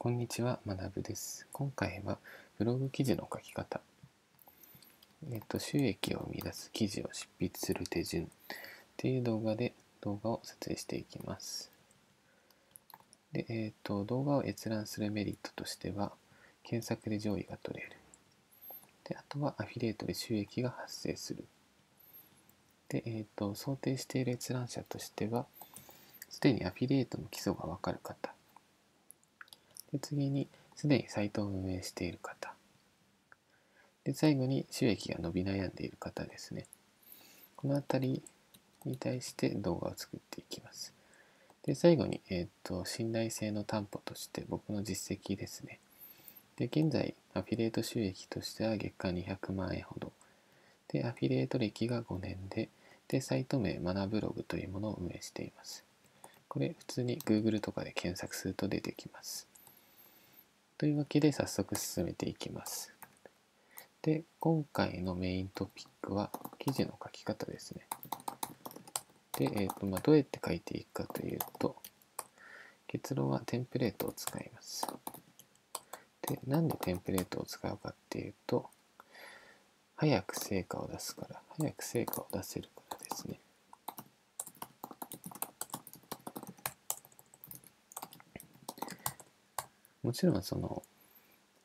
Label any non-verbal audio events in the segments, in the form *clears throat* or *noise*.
こんにちは、まなぶです。今回はブログ記事の書き方、えっと、収益を生み出す記事を執筆する手順っていう動画で動画を撮影していきます。で、えっと、動画を閲覧するメリットとしては、検索で上位が取れる。で、あとはアフィリエイトで収益が発生する。で、えっと、想定している閲覧者としては、すでにアフィリエイトの基礎がわかる方。で次に、すでにサイトを運営している方。で最後に、収益が伸び悩んでいる方ですね。このあたりに対して動画を作っていきます。で最後に、えっ、と、信頼性の担保として僕の実績ですね。で現在、アフィリエイト収益としては月間200万円ほど。で、アフィリエイト歴が5年で、で、サイト名、マナブログというものを運営しています。これ、普通に Google とかで検索すると出てきます。というわけで、早速進めていきます。で、今回のメイントピックは、記事の書き方ですね。で、えっ、と、まあ、どうやって書いていくかというと、結論はテンプレートを使います。で、なんでテンプレートを使うかっていうと、早く成果を出すから、早く成果を出せるからですね。もちろんその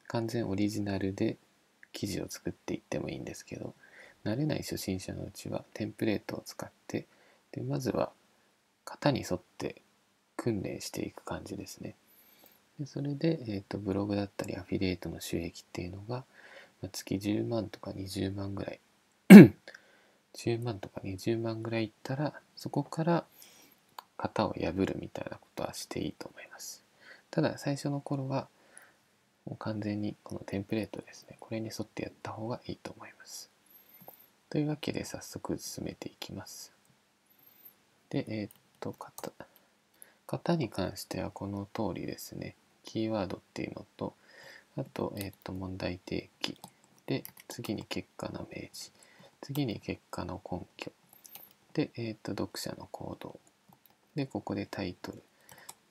完全オリジナルで記事を作っていってもいいんですけど慣れない初心者のうちはテンプレートを使ってでまずは型に沿って訓練していく感じですね。でそれで、えーと、ブログだったりアフィリエイトの収益っていうのが、まあ、月10万とか20万ぐらい *clears throat* 10万とか20万ぐらいいったらそこから型を破るみたいなことはしていいと思います。ただ最初の頃はもう完全にこのテンプレートですね。これに沿ってやった方がいいと思います。というわけで早速進めていきます。でえー、っと型型に関してはこの通りですね。キーワードっていうのとあと,、えー、っと問題提起。で次に結果の明示。次に結果の根拠。で、えー、っと読者の行動。でここでタイトル。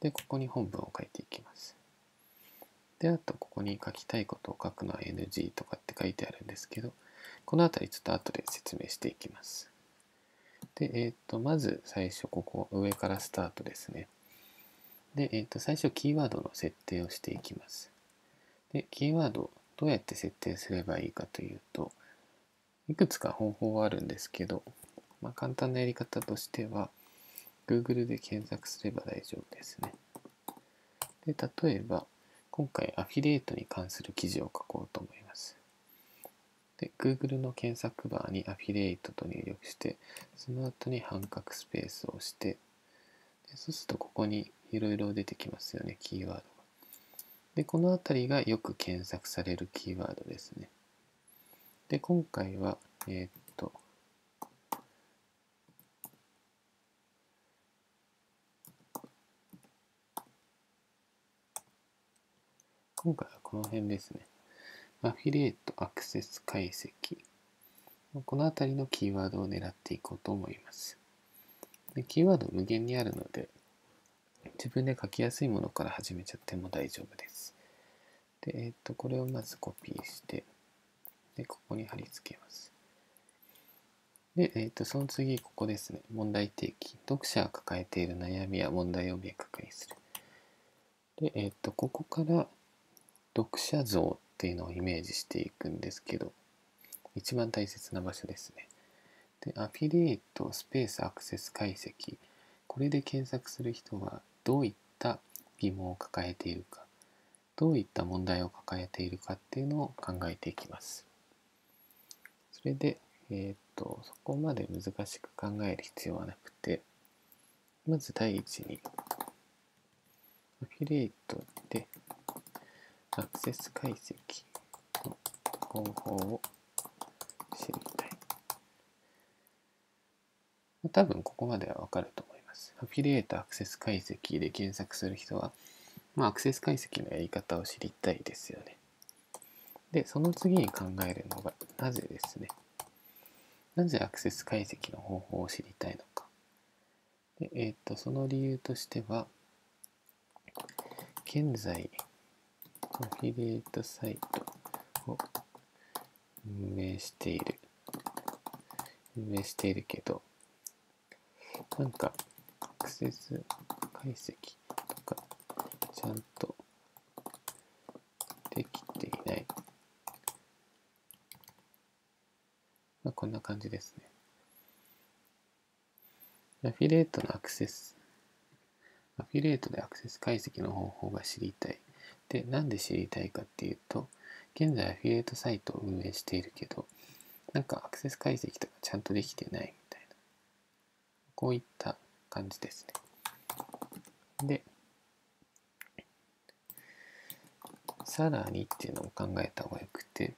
で、ここに本文を書いていきます。で、あと、ここに書きたいことを書くのは NG とかって書いてあるんですけど、このあたりちょっと後で説明していきます。で、えっ、ー、と、まず最初、ここ、上からスタートですね。で、えっ、ー、と、最初、キーワードの設定をしていきます。で、キーワード、どうやって設定すればいいかというと、いくつか方法はあるんですけど、まあ、簡単なやり方としては、Google で検索すれば大丈夫ですね。で、例えば、今回アフィリエイトに関する記事を書こうと思います。で、Google の検索バーにアフィリエイトと入力して、その後に半角スペースを押して、でそうするとここにいろいろ出てきますよね、キーワードが。で、この辺りがよく検索されるキーワードですね。で、今回は、え、っ、今回はこの辺ですね。アフィリエイトアクセス解析。この辺りのキーワードを狙っていこうと思います。でキーワード無限にあるので、自分で書きやすいものから始めちゃっても大丈夫です。で、えっ、と、これをまずコピーして、で、ここに貼り付けます。で、えっ、と、その次、ここですね。問題提起。読者が抱えている悩みや問題を明確にする。で、えっ、と、ここから読者像っていうのをイメージしていくんですけど、一番大切な場所ですね。で、アフィリエイトスペースアクセス解析。これで検索する人はどういった疑問を抱えているか、どういった問題を抱えているかっていうのを考えていきます。それで、えっ、と、そこまで難しく考える必要はなくて、まず第一に、アフィリエイトでアクセス解析の方法を知りたい。多分ここまではわかると思います。アフィリエイトアクセス解析で検索する人は、まあ、アクセス解析のやり方を知りたいですよね。で、その次に考えるのが、なぜですね。なぜアクセス解析の方法を知りたいのか。でえっ、と、その理由としては、現在、アフィリエイトサイトを運営している。運営しているけど、なんか、アクセス解析とか、ちゃんとできていない。まあ、こんな感じですね。アフィリエイトのアクセス、アフィリエイトでアクセス解析の方法が知りたい。で、なんで知りたいかっていうと、現在アフィリエイトサイトを運営しているけど、なんかアクセス解析とかちゃんとできてないみたいな。こういった感じですね。で、さらにっていうのを考えた方がよくて、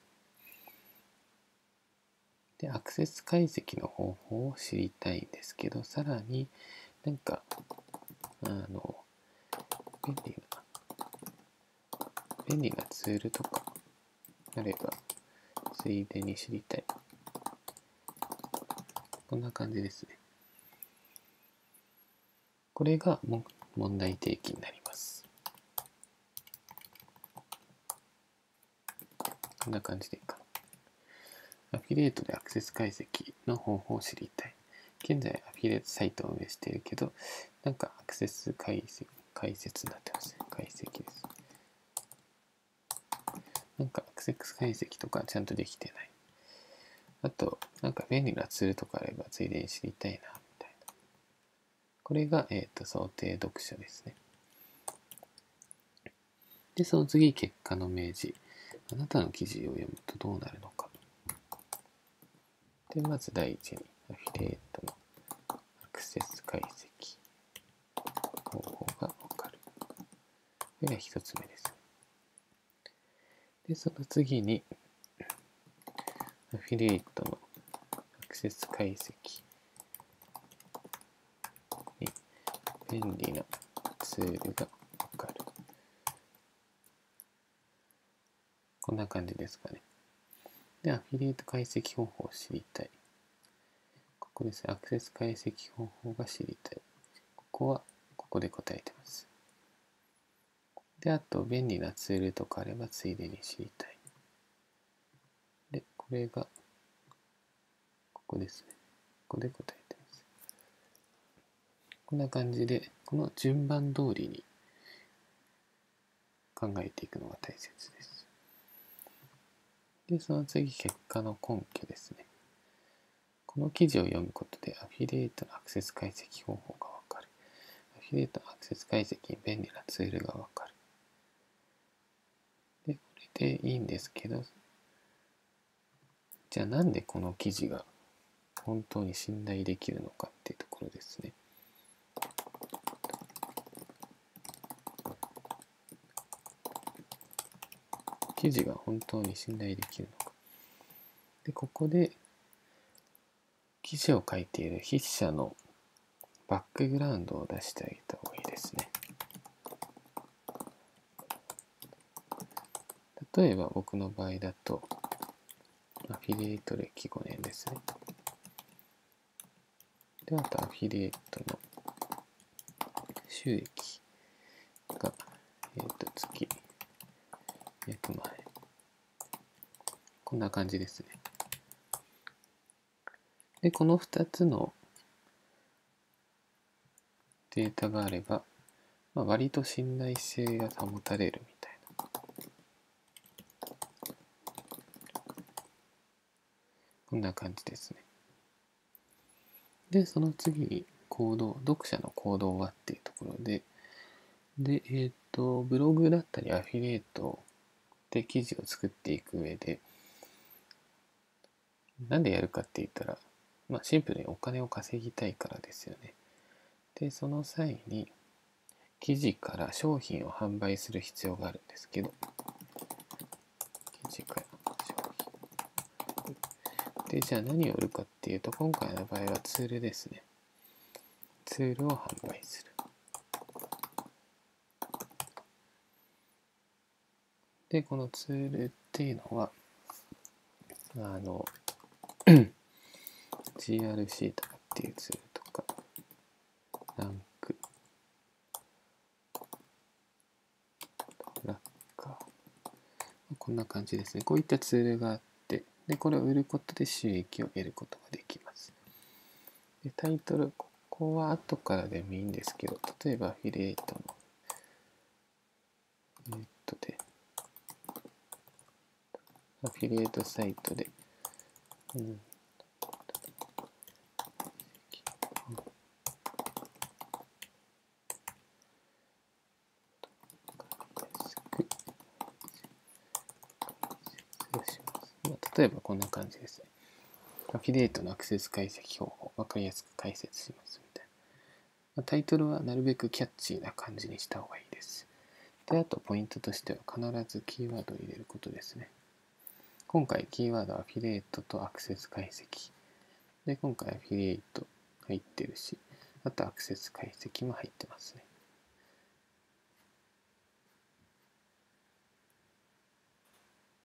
で、アクセス解析の方法を知りたいんですけど、さらになんか、あの、便利な、便利なツールとかあれば、ついでに知りたい。こんな感じですね。これがも問題提起になります。こんな感じでいいかな。アフィリエイトでアクセス解析の方法を知りたい。現在アフィリエイトサイトを運営しているけど、なんかアクセス解析、解説になってますね。解析です。なんかアクセス解析とかちゃんとできてない。あと、なんか便利なツールとかあればついでに知りたいな、みたいな。これが、えっ、ー、と、想定読書ですね。で、その次、結果の明示。あなたの記事を読むとどうなるのか。で、まず第一に、アフィリエイトのアクセス解析方法がわかる。これが一つ目です。で、その次に、アフィリエイトのアクセス解析に便利なツールがわかる。こんな感じですかね。で、アフィリエイト解析方法を知りたい。ここですね。アクセス解析方法が知りたい。ここは、ここで答えてます。で、あと、便利なツールとかあれば、ついでに知りたい。で、これが、ここですね。ここで答えてます。こんな感じで、この順番通りに考えていくのが大切です。で、その次、結果の根拠ですね。この記事を読むことで、アフィリエイトのアクセス解析方法がわかる。アフィリエイトのアクセス解析に便利なツールがわかる。で、いいんですけど、じゃあなんでこの記事が本当に信頼できるのかっていうところですね。記事が本当に信頼できるのか。で、ここで記事を書いている筆者のバックグラウンドを出してあげた方がいいですね。例えば僕の場合だと、アフィリエイト歴5年ですね。で、あとアフィリエイトの収益が、えっ、ー、と、月100万円。こんな感じですね。で、この2つのデータがあれば、まあ、割と信頼性が保たれるみたいな。こんな感じですね。で、その次に行動、読者の行動はっていうところで、で、えっ、ー、と、ブログだったりアフィリエイトで記事を作っていく上で、なんでやるかって言ったら、まあ、シンプルにお金を稼ぎたいからですよね。で、その際に、記事から商品を販売する必要があるんですけど、記事から。で、じゃあ何を売るかっていうと、今回の場合はツールですね。ツールを販売する。で、このツールっていうのは、あの、*clears throat* GRC とかっていうツールとか、ランク、ラッカー、こんな感じですね。こういったツールがあって、で、これを売ることで収益を得ることができます。でタイトル、ここは後からでもいいんですけど、例えばアフィリエイトの、えっとで、アフィリエイトサイトで、うん、例えばこんな感じですね。アフィリエイトのアクセス解析方法、わかりやすく解説しますみたいな。タイトルはなるべくキャッチーな感じにした方がいいです。で、あとポイントとしては必ずキーワードを入れることですね。今回キーワードはアフィリエイトとアクセス解析。で、今回アフィリエイト入ってるし、あとアクセス解析も入ってますね。